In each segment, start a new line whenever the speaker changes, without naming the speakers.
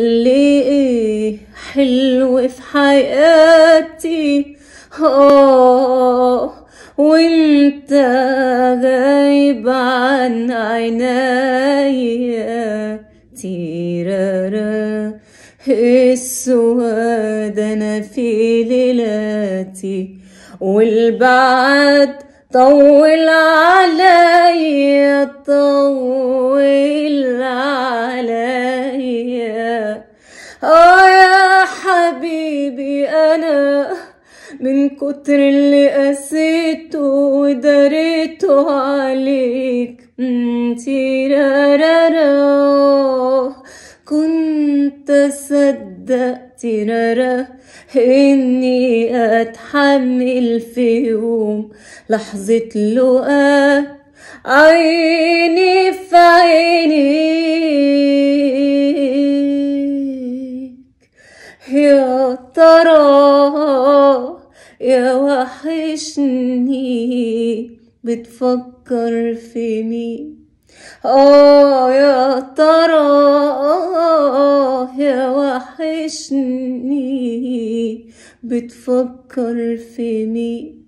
اللي إيه حلو في حياتي آه وانت غايب عن عينيا تيرارا السواد أنا في ليلاتي والبعد طول عليا طول عليا آه يا حبيبي أنا من كتر اللي قسيته وداريته عليك. تيرارارا. كنت اصدق تيرارا إني أتحمل في يوم لحظة لقاء عيني في عينيك يا ترى يا وحشني بتفكر في مين آه يا ترى يا وحشني بتفكر في مين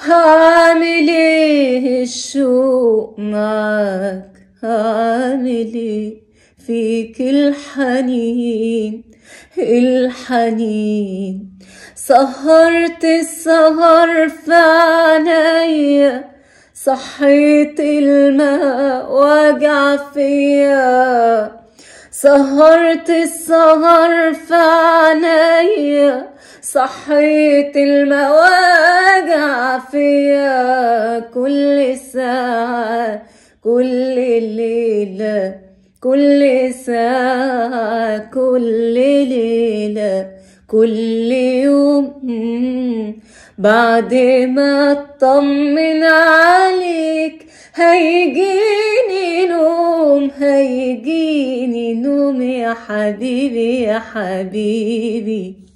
هعمل إيه الشوق معاك هعمل إيه فيك الحنين الحنين سهرت السهر في عينيا صحيت الماء وجع فيا. سهرت السهر في عينيا صحيت وجع فيا. كل ساعة كل ليلة كل ساعة كل ليلة كل يوم. بعد ما اطمن عليك هيجيني نوم هيجيني نوم يا حبيبي يا حبيبي.